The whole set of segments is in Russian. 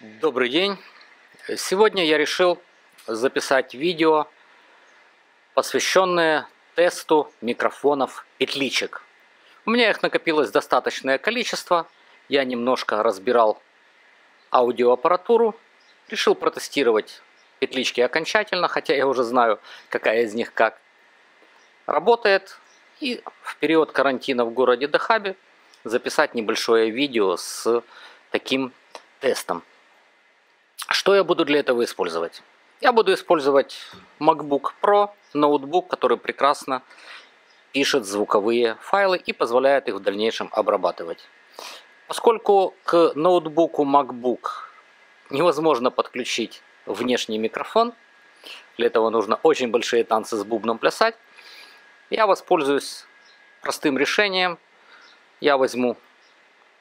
Добрый день! Сегодня я решил записать видео, посвященное тесту микрофонов петличек. У меня их накопилось достаточное количество. Я немножко разбирал аудиоаппаратуру. Решил протестировать петлички окончательно, хотя я уже знаю, какая из них как работает. И в период карантина в городе Дахабе записать небольшое видео с таким тестом. Что я буду для этого использовать? Я буду использовать MacBook Pro, ноутбук, который прекрасно пишет звуковые файлы и позволяет их в дальнейшем обрабатывать. Поскольку к ноутбуку MacBook невозможно подключить внешний микрофон, для этого нужно очень большие танцы с бубном плясать, я воспользуюсь простым решением. Я возьму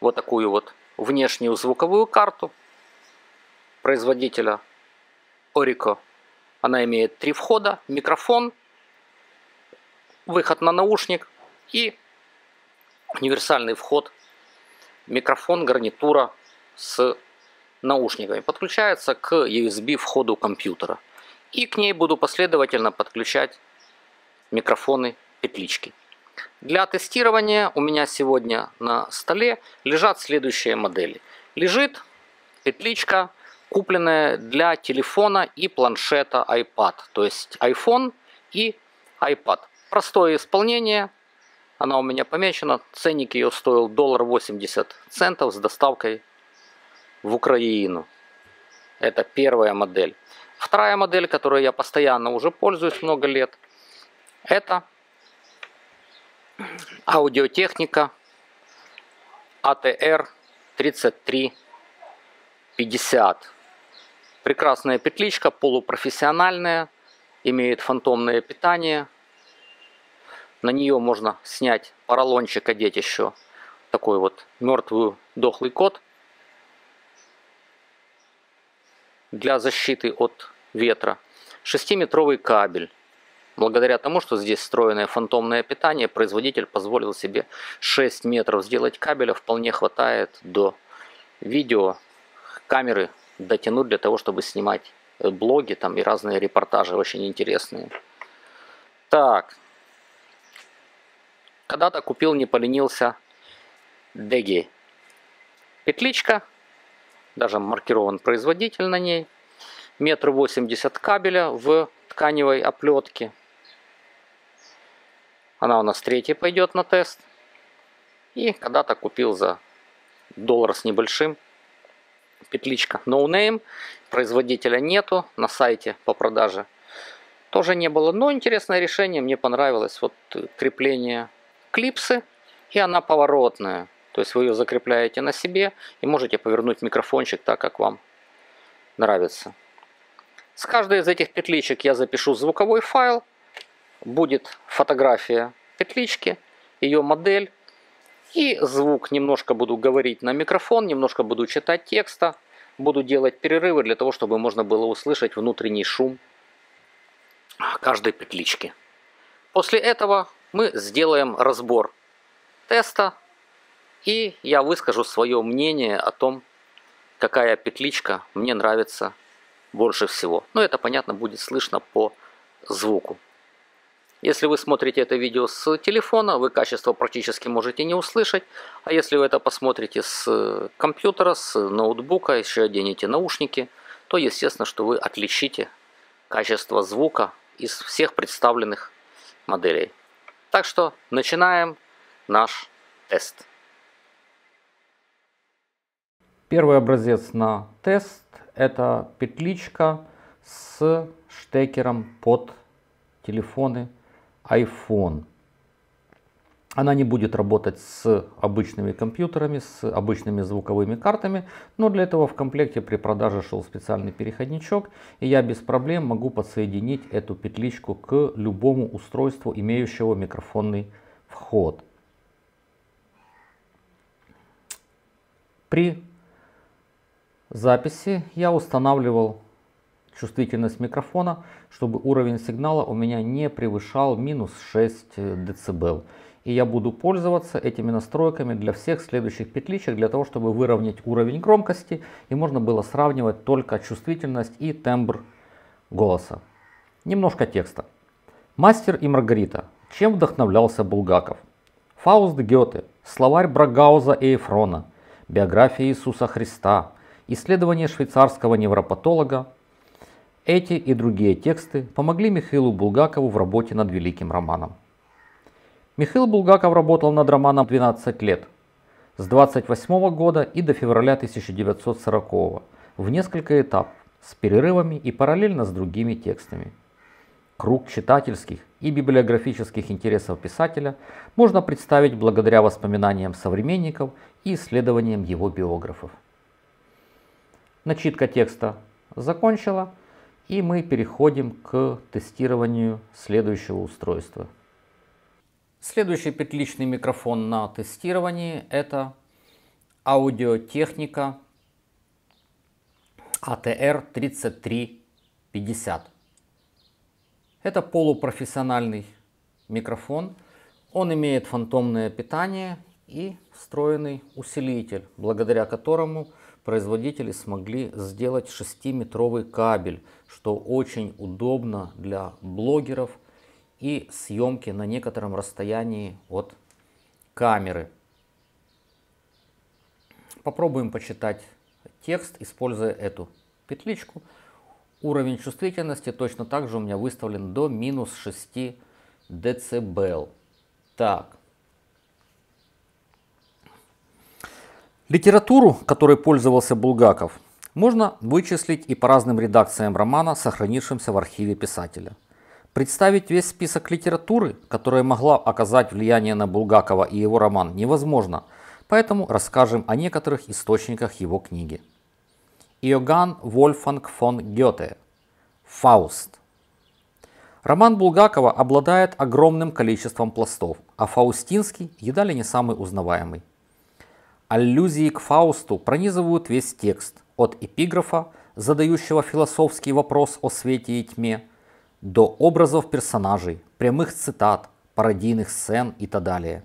вот такую вот внешнюю звуковую карту производителя Orico. Она имеет три входа, микрофон, выход на наушник и универсальный вход, микрофон, гарнитура с наушниками. Подключается к USB входу компьютера. И к ней буду последовательно подключать микрофоны петлички. Для тестирования у меня сегодня на столе лежат следующие модели. Лежит петличка, купленная для телефона и планшета iPad. То есть iPhone и iPad. Простое исполнение. Она у меня помечена. Ценник ее стоил доллар 80 центов с доставкой в Украину. Это первая модель. Вторая модель, которой я постоянно уже пользуюсь много лет, это аудиотехника ATR 3350. Прекрасная петличка, полупрофессиональная, имеет фантомное питание. На нее можно снять поролончик, одеть еще такой вот мертвую дохлый кот для защиты от ветра. Шестиметровый кабель Благодаря тому, что здесь встроенное фантомное питание, производитель позволил себе 6 метров сделать кабеля, вполне хватает до видео камеры дотянуть для того, чтобы снимать э, блоги там и разные репортажи очень интересные. Так, когда-то купил, не поленился, Деги. Петличка, даже маркирован производитель на ней, метр восемьдесят кабеля в тканевой оплетке – она у нас третья пойдет на тест. И когда-то купил за доллар с небольшим петличка No Name. Производителя нету на сайте по продаже. Тоже не было. Но интересное решение. Мне понравилось. Вот крепление клипсы. И она поворотная. То есть вы ее закрепляете на себе и можете повернуть микрофончик так, как вам нравится. С каждой из этих петличек я запишу звуковой файл будет фотография петлички, ее модель и звук. Немножко буду говорить на микрофон, немножко буду читать текста, буду делать перерывы для того, чтобы можно было услышать внутренний шум каждой петлички. После этого мы сделаем разбор теста и я выскажу свое мнение о том, какая петличка мне нравится больше всего. Но это, понятно, будет слышно по звуку. Если вы смотрите это видео с телефона, вы качество практически можете не услышать. А если вы это посмотрите с компьютера, с ноутбука, еще оденете наушники, то естественно, что вы отличите качество звука из всех представленных моделей. Так что начинаем наш тест. Первый образец на тест это петличка с штекером под телефоны iPhone. Она не будет работать с обычными компьютерами, с обычными звуковыми картами, но для этого в комплекте при продаже шел специальный переходничок, и я без проблем могу подсоединить эту петличку к любому устройству, имеющего микрофонный вход. При записи я устанавливал чувствительность микрофона, чтобы уровень сигнала у меня не превышал минус 6 дБ. И я буду пользоваться этими настройками для всех следующих петличек, для того, чтобы выровнять уровень громкости и можно было сравнивать только чувствительность и тембр голоса. Немножко текста. Мастер и Маргарита. Чем вдохновлялся Булгаков? Фауст Гёте, словарь Брагауза и Эфрона, биография Иисуса Христа, исследование швейцарского невропатолога. Эти и другие тексты помогли Михаилу Булгакову в работе над великим романом. Михаил Булгаков работал над романом 12 лет, с 28 года и до февраля 1940 в несколько этапов, с перерывами и параллельно с другими текстами. Круг читательских и библиографических интересов писателя можно представить благодаря воспоминаниям современников и исследованиям его биографов. Начитка текста закончила, и мы переходим к тестированию следующего устройства – Следующий петличный микрофон на тестировании это аудиотехника ATR 3350. Это полупрофессиональный микрофон. Он имеет фантомное питание и встроенный усилитель, благодаря которому производители смогли сделать 6-метровый кабель, что очень удобно для блогеров – и съемки на некотором расстоянии от камеры. Попробуем почитать текст, используя эту петличку. Уровень чувствительности точно так же у меня выставлен до минус 6 дБ. Так. Литературу, которой пользовался Булгаков, можно вычислить и по разным редакциям романа, сохранившимся в архиве писателя. Представить весь список литературы, которая могла оказать влияние на Булгакова и его роман, невозможно, поэтому расскажем о некоторых источниках его книги. Иоганн Вольфанг фон Гёте. Фауст. Роман Булгакова обладает огромным количеством пластов, а Фаустинский едва ли не самый узнаваемый. Аллюзии к Фаусту пронизывают весь текст, от эпиграфа, задающего философский вопрос о свете и тьме, до образов персонажей, прямых цитат, пародийных сцен и далее.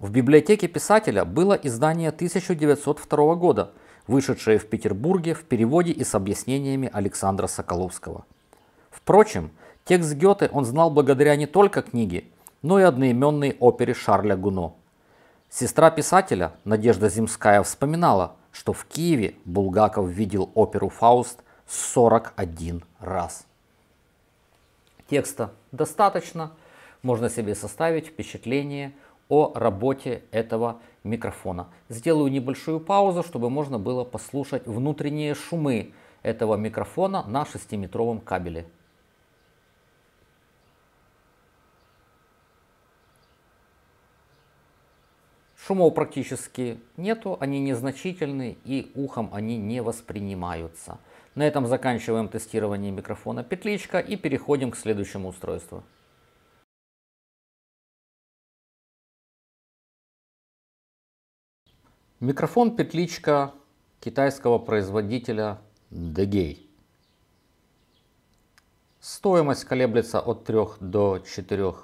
В библиотеке писателя было издание 1902 года, вышедшее в Петербурге в переводе и с объяснениями Александра Соколовского. Впрочем, текст Гёте он знал благодаря не только книге, но и одноименной опере Шарля Гуно. Сестра писателя, Надежда Земская, вспоминала, что в Киеве Булгаков видел оперу «Фауст» 41 раз. Текста достаточно, можно себе составить впечатление о работе этого микрофона. Сделаю небольшую паузу, чтобы можно было послушать внутренние шумы этого микрофона на 6-метровом кабеле. Шумов практически нету, они незначительны и ухом они не воспринимаются. На этом заканчиваем тестирование микрофона петличка и переходим к следующему устройству. Микрофон петличка китайского производителя Degay. Стоимость колеблется от 3 до 4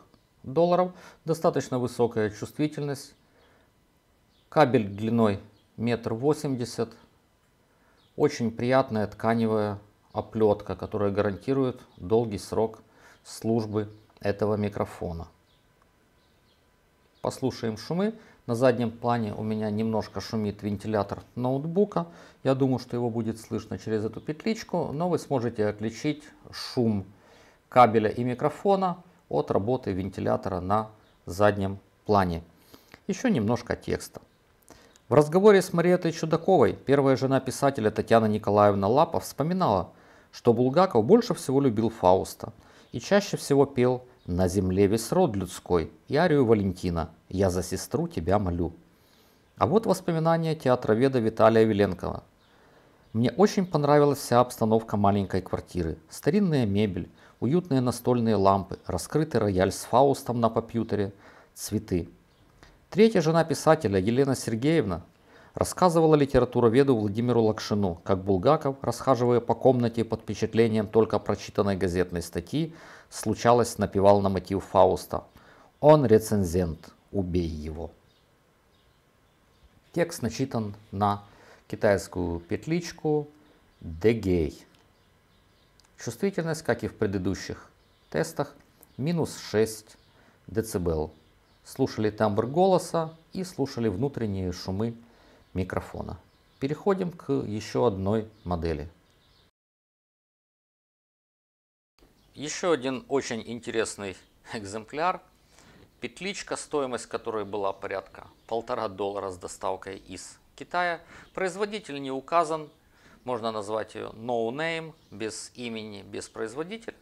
долларов. Достаточно высокая чувствительность. Кабель длиной метр восемьдесят очень приятная тканевая оплетка, которая гарантирует долгий срок службы этого микрофона. Послушаем шумы. На заднем плане у меня немножко шумит вентилятор ноутбука. Я думаю, что его будет слышно через эту петличку, но вы сможете отличить шум кабеля и микрофона от работы вентилятора на заднем плане. Еще немножко текста. В разговоре с Мариэтой Чудаковой первая жена писателя Татьяна Николаевна Лапа вспоминала, что Булгаков больше всего любил Фауста и чаще всего пел «На земле весь род людской» и арию Валентина «Я за сестру тебя молю». А вот воспоминания театроведа Виталия Веленкова. Мне очень понравилась вся обстановка маленькой квартиры. Старинная мебель, уютные настольные лампы, раскрытый рояль с Фаустом на компьютере, цветы. Третья жена писателя Елена Сергеевна рассказывала литературоведу Владимиру Лакшину, как Булгаков, расхаживая по комнате под впечатлением только прочитанной газетной статьи, случалось напевал на мотив Фауста. Он рецензент, убей его. Текст начитан на китайскую петличку DGay. Чувствительность, как и в предыдущих тестах, минус 6 дБ. Слушали тембр голоса и слушали внутренние шумы микрофона. Переходим к еще одной модели. Еще один очень интересный экземпляр. Петличка, стоимость которой была порядка полтора доллара с доставкой из Китая. Производитель не указан, можно назвать ее no name, без имени, без производителя.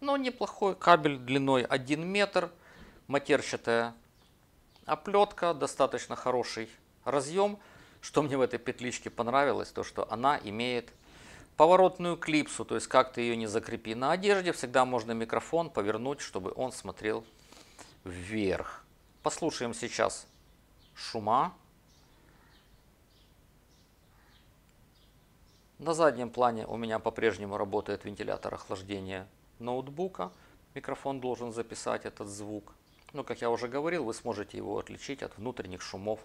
Но неплохой кабель длиной 1 метр, матерчатая оплетка, достаточно хороший разъем. Что мне в этой петличке понравилось, то что она имеет поворотную клипсу, то есть как ты ее не закрепи на одежде, всегда можно микрофон повернуть, чтобы он смотрел вверх. Послушаем сейчас шума. На заднем плане у меня по-прежнему работает вентилятор охлаждения ноутбука. Микрофон должен записать этот звук. Но, как я уже говорил, вы сможете его отличить от внутренних шумов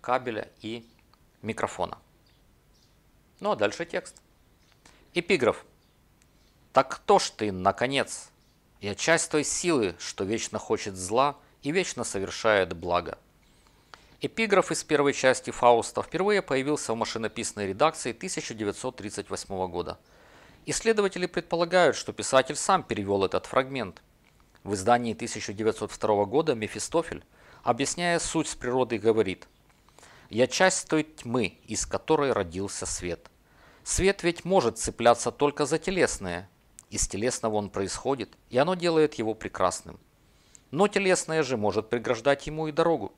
кабеля и микрофона. Ну а дальше текст. Эпиграф. Так кто ж ты, наконец? Я часть той силы, что вечно хочет зла и вечно совершает благо. Эпиграф из первой части Фауста впервые появился в машинописной редакции 1938 года. Исследователи предполагают, что писатель сам перевел этот фрагмент. В издании 1902 года Мефистофель, объясняя суть с природы, говорит «Я часть той тьмы, из которой родился свет». Свет ведь может цепляться только за телесное. Из телесного он происходит, и оно делает его прекрасным. Но телесное же может преграждать ему и дорогу.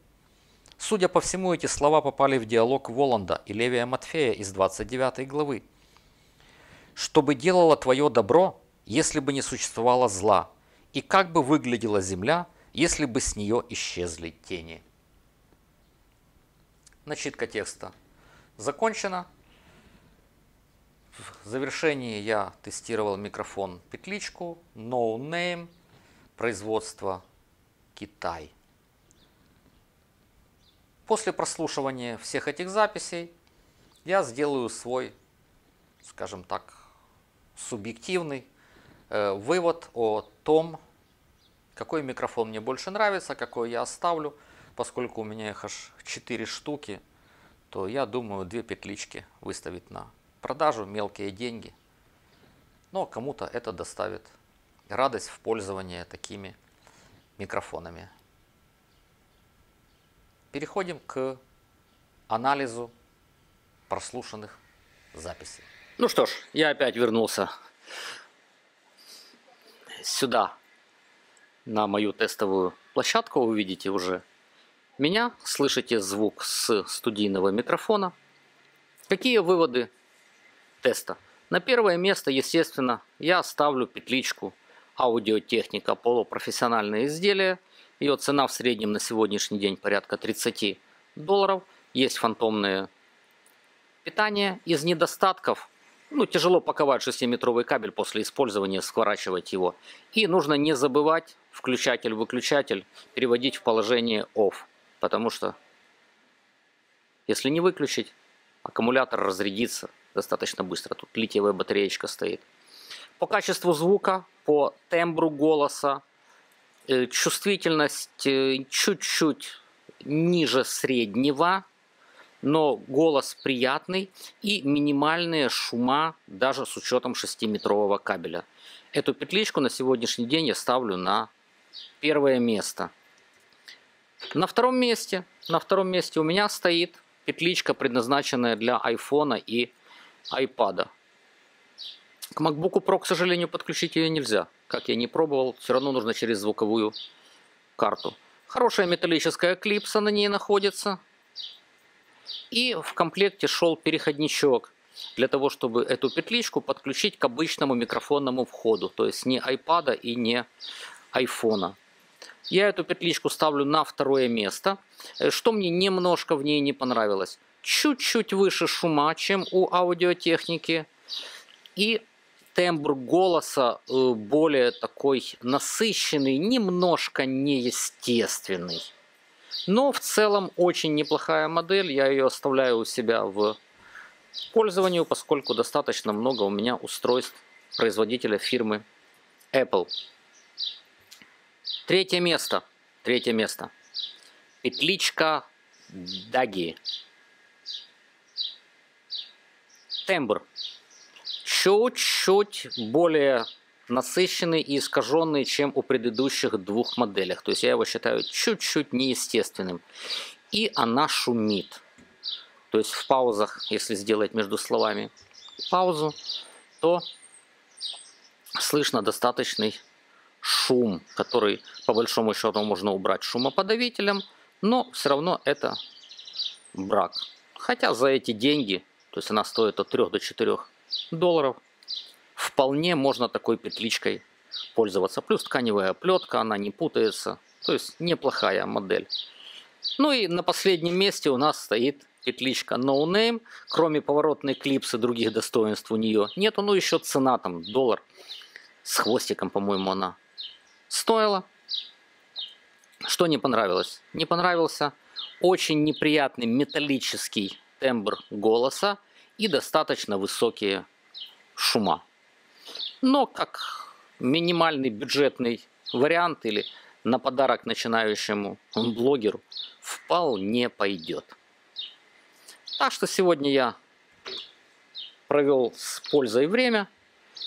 Судя по всему, эти слова попали в диалог Воланда и Левия Матфея из 29 главы. «Чтобы делало твое добро, если бы не существовало зла, и как бы выглядела земля, если бы с нее исчезли тени». Начитка текста закончена. В завершении я тестировал микрофон петличку No Name, производство Китай. После прослушивания всех этих записей я сделаю свой, скажем так, субъективный вывод о том, какой микрофон мне больше нравится, какой я оставлю. Поскольку у меня их аж 4 штуки, то я думаю две петлички выставить на продажу, мелкие деньги. Но кому-то это доставит радость в пользовании такими микрофонами. Переходим к анализу прослушанных записей. Ну что ж, я опять вернулся сюда, на мою тестовую площадку. Вы видите уже меня, слышите звук с студийного микрофона. Какие выводы теста. На первое место, естественно, я ставлю петличку аудиотехника полупрофессиональные изделия. Ее цена в среднем на сегодняшний день порядка 30 долларов. Есть фантомное питание. Из недостатков, ну, тяжело паковать 6-метровый кабель после использования, скворачивать его. И нужно не забывать включатель-выключатель переводить в положение OFF. Потому что если не выключить, аккумулятор разрядится достаточно быстро. Тут литиевая батареечка стоит. По качеству звука, по тембру голоса, э, чувствительность э, чуть-чуть ниже среднего, но голос приятный и минимальные шума даже с учетом 6-метрового кабеля. Эту петличку на сегодняшний день я ставлю на первое место. На втором месте, на втором месте у меня стоит петличка, предназначенная для айфона и iPad. К MacBook Pro, к сожалению, подключить ее нельзя. Как я не пробовал, все равно нужно через звуковую карту. Хорошая металлическая клипса на ней находится. И в комплекте шел переходничок для того, чтобы эту петличку подключить к обычному микрофонному входу. То есть не iPad и не iPhone. Я эту петличку ставлю на второе место. Э, что мне немножко в ней не понравилось. Чуть-чуть выше шума, чем у аудиотехники. И тембр голоса э, более такой насыщенный, немножко неестественный. Но в целом очень неплохая модель, я ее оставляю у себя в пользовании, поскольку достаточно много у меня устройств производителя фирмы Apple. Третье место. Третье место. Петличка Даги. Тембр. Чуть-чуть более насыщенный и искаженный, чем у предыдущих двух моделях. То есть я его считаю чуть-чуть неестественным. И она шумит. То есть в паузах, если сделать между словами паузу, то слышно достаточный шум, который по большому счету можно убрать шумоподавителем, но все равно это брак. Хотя за эти деньги, то есть она стоит от 3 до 4 долларов, вполне можно такой петличкой пользоваться. Плюс тканевая оплетка, она не путается. То есть неплохая модель. Ну и на последнем месте у нас стоит петличка No Name. Кроме поворотной клипсы других достоинств у нее нету. Ну еще цена там доллар с хвостиком, по-моему, она стоила. Что не понравилось? Не понравился очень неприятный металлический тембр голоса и достаточно высокие шума. Но как минимальный бюджетный вариант или на подарок начинающему блогеру вполне пойдет. Так что сегодня я провел с пользой время,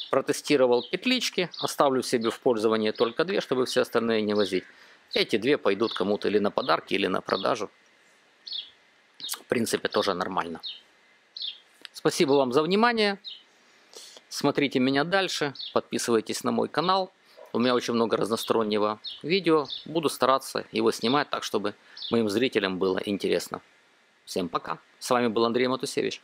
протестировал петлички, оставлю себе в пользование только две, чтобы все остальные не возить. Эти две пойдут кому-то или на подарки, или на продажу. В принципе, тоже нормально. Спасибо вам за внимание. Смотрите меня дальше, подписывайтесь на мой канал. У меня очень много разностороннего видео. Буду стараться его снимать так, чтобы моим зрителям было интересно. Всем пока. С вами был Андрей Матусевич.